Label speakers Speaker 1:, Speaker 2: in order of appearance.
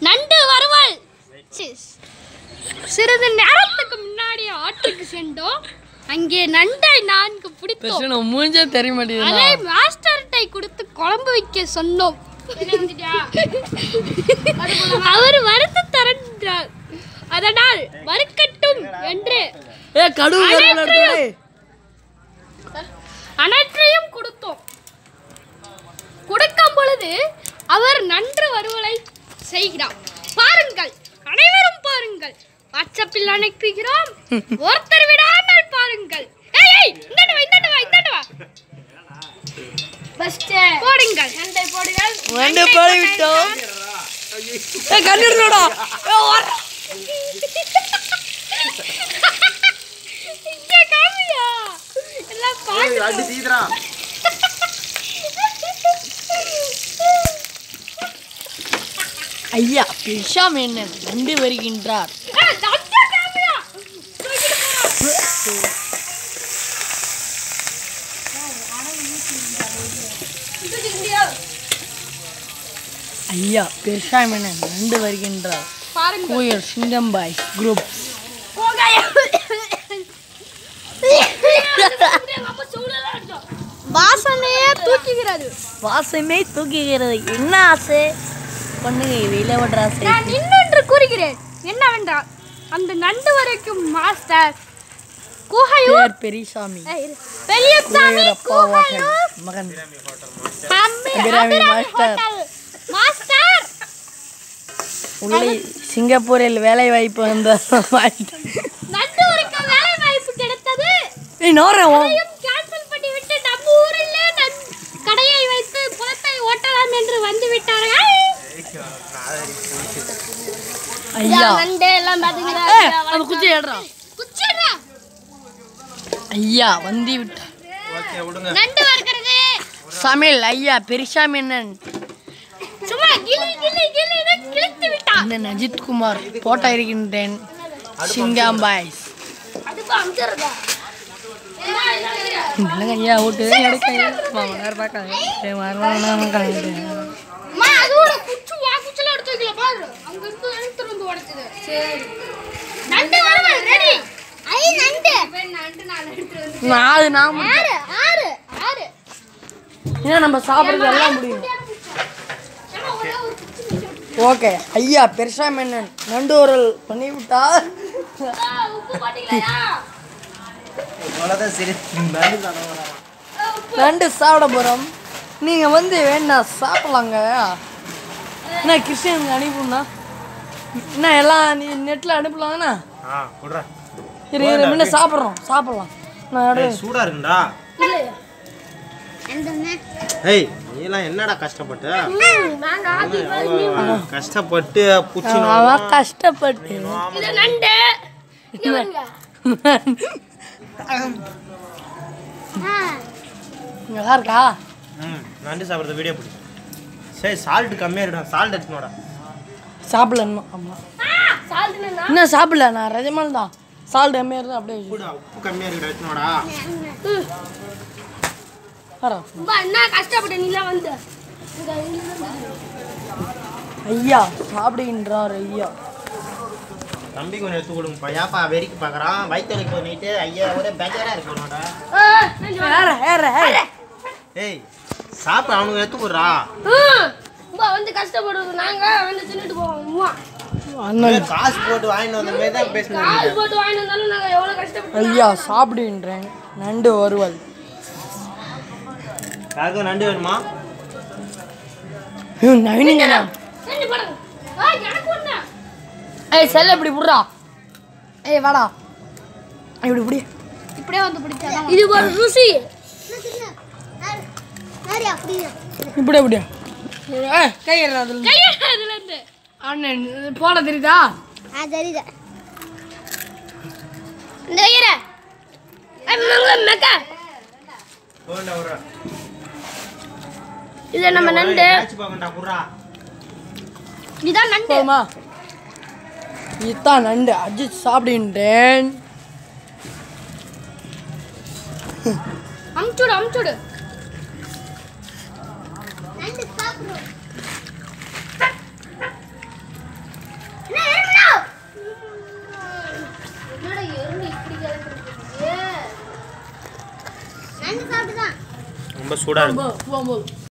Speaker 1: நண்டு சி- சிறிது நேரத்துக்கு முன்னாடி ஆற்றுக்கு சென்றோம். அங்கே நண்டை நான்கு பிடித்தோம்.
Speaker 2: மூஞ்சே தெரிய மாட்டேங்குது
Speaker 1: அதை மாஸ்டர்கிட்ட கொடுத்து குழம்பு வைக்க சொன்னோம். அவர் வறுத்து தரன்றார். அதனால் வறுக்கட்டும் என்று. அனைத்தையும் கொடுத்தோம். பொழுது அவர் நன்று வறுவலை செய்கிறார். பாருங்கள் அனைவரும் பாருங்கள். வாட்ஸ்அப்பில் அனுப்புகிறோம். ஒருத்தர் விடாமல் பாருங்கள். ஏய் ஏய் இந்தாண்ட வா இந்தாண்ட
Speaker 2: ஐயா பிஷா மேனன் நண்டு வருகின்றார். ஐயா மேனன் நண்டு வருகின்றார். கோயர் சிங்கம் பாய் குரூப்
Speaker 1: வாசனையே தூக்குகிறது.
Speaker 2: வாசமே தூக்குகிறது. என்ன ஆசை? விடுற ஆசை
Speaker 1: நான் இன்னொன்று கூறுகிறேன். என்னவென்றால் அந்த நண்டு வரைக்கும் மாஸ்டர் குகையூர்
Speaker 2: பேர் பெரியசாமி.
Speaker 1: பெரியசாமி குகையூர்
Speaker 2: மகன். அபிராமி மாஸ்டர்.
Speaker 1: மாஸ்டர்!
Speaker 2: உள்ளே சிங்கப்பூரில் வேலை வாய்ப்பு வந்த
Speaker 1: நண்டு வரைக்கும் வேலை வாய்ப்பு கிடைத்தது.
Speaker 2: ஏய் நோரேன் ஐயா.
Speaker 1: நண்டு எல்லாம்
Speaker 2: ஏய், அந்த குச்சி ஏடுறா.
Speaker 1: குச்சிடுறா
Speaker 2: ஐயா வந்து விட்டார்
Speaker 3: ஓகே விடுங்க.
Speaker 1: நண்டு வறுக்கிறது.
Speaker 2: சமையல் ஐயா பெரியசாமி அண்ணன்
Speaker 1: சும்மா கிளி கிளி கிளி கிழித்து விட்டா.
Speaker 2: அண்ணன் அஜித் குமார் போட்டோ இருக்கின்றேன். சிங்கம் பாய்ஸ்.
Speaker 1: அது அமுத்துறதா
Speaker 2: இல்லைங்க ஐயா ஓட்டு. பார்க்காங்க
Speaker 1: அம்மா அதோட குச்சி வா குச்சில எடுத்து வைக்கல பாரு. அங்க இருந்து உடைச்சது. சரி. நண்டு வறுவல் ரெடி. ஐ நண்டு. நண்டு நான் எடுத்து வந்து
Speaker 2: நாலு நான்
Speaker 1: ஆறு ஆறு ஆறு.
Speaker 2: ஏன்னா நம்ம சாப்பிட்றது எல்லாம் முடியும். ஓகே. ஐயா பெருசாமி அண்ணன் நண்டு ஊரல் பண்ணி விட்டா
Speaker 1: ஆ, உப்பு போட்டீங்களா
Speaker 3: அவ்வளோதான் சரி. நண்டு
Speaker 2: சாப்பிட போகிறோம் நீங்கள் வந்து வேணா சாப்பிட்லாங்க. என்ன கிறிஸ்டியன் அனுப்பினா என்ன எல்லாம் நீ நெட்டில் அனுப்பலாங்கண்ணா
Speaker 3: ஆ விட்றா
Speaker 2: இரு இரு முன்ன சாப்பிட்றோம் சாப்பிட்லாம். நான் அப்படியே.
Speaker 3: சூடா இருக்குண்டா. ஏய் நீலாம் என்னடா கஷ்டப்பட்ட? கஷ்டப்பட்டு புச்சி
Speaker 2: கஷ்டப்பட்டு.
Speaker 1: இது நண்டு. இங்க வருங்க
Speaker 2: நல்லா இருக்கா?
Speaker 3: ம் நண்டு சாப்பிட்றது வீடியோ பிடி சரி சால்ட் கம்மியாக இருக்கணும் சால்ட் எடுத்துனோடா
Speaker 2: சாப்பிடல இன்னும் ஆமாம் இன்னும் சாப்பிடல? நான் ரஜமான் தான் சால்ட் எம்ஏ இருந்தால் அப்படியே
Speaker 3: உப்பு கம்மியாக
Speaker 1: ரொம்ப என்ன கஷ்டப்பட்ட நீலாம் வந்து.
Speaker 2: ஐயா சாப்பிடுகின்றார் ஐயா.
Speaker 3: தம்பி கொஞ்சம் எடுத்து கொடுங்கப்பா. ஏப்பா வெறிக்கு பார்க்குறான். வயிற்றுக்கு பண்ணிட்டு ஐயா ஒரே பேஜராக இருக்கணும்டா ஏய் சாப்பிட அவனுக்கு எடுத்து கொடுறா.
Speaker 1: ரொம்ப வந்து கஷ்டப்படுறது நாங்க வந்து தின்னுட்டு போவோம்.
Speaker 2: அண்ணன்.
Speaker 3: காசு போட்டு வாங்கிட்டு வந்த மாதிரி தான் பேசணும்
Speaker 1: கால் போட்டு வாங்கிட்டு வந்தாலும் நாங்க எவ்வளவு கஷ்டப்பட்டோம்.
Speaker 2: ஐயா சாப்பிடுகின்றேன் நண்டு வறுவல்.
Speaker 3: யாருக்கும் நண்டு வேணுமா?
Speaker 2: நவீனங்கண்ணா ஏய் செல்ல இப்படி புடுறா ஏய் வாடா. இப்படி இப்படி
Speaker 1: இப்படியே வந்து இது ஒரு ருசி.
Speaker 2: ஏய் கையில் அதில்
Speaker 1: அதுல இருந்து
Speaker 2: அண்ணன் போட தெரியுதா?
Speaker 1: இந்த மெக்கா
Speaker 3: போண்டா விட்றா
Speaker 1: இது நம்ம நண்டு. இதான் நண்டு.
Speaker 2: போமா இதுதான் நண்டு. அஜித் சாப்பிடுகின்றேன்.
Speaker 1: அமுச்சுடு அமுச்சுடு
Speaker 3: ரொம்ப சூடா இருக்கு.
Speaker 2: போகும்போது